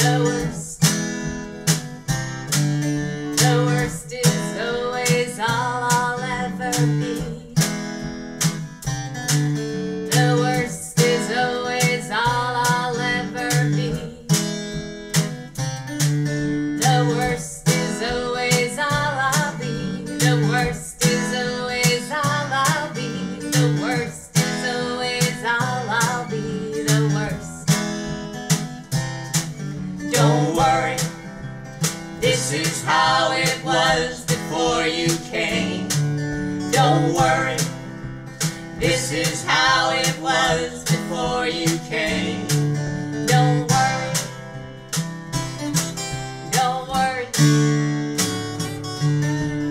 the worst. The worst is always all I'll ever be. This is how it was before you came. Don't worry, this is how it was before you came. Don't worry. Don't worry.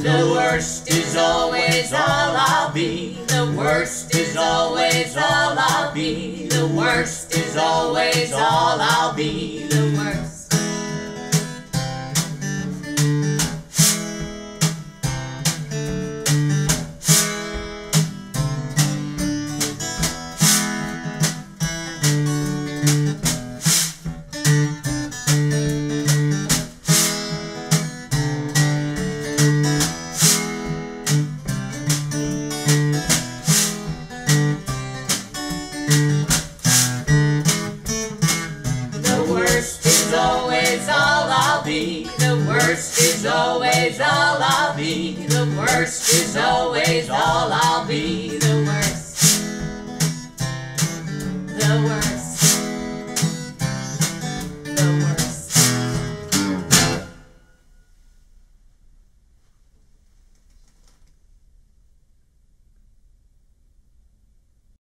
The worst is always all I'll be. The worst is always all I'll be. The worst is always all I'll be. The worst. The worst is always all I'll be. The worst is always all I'll be. The worst is always all I'll be. The worst. The worst.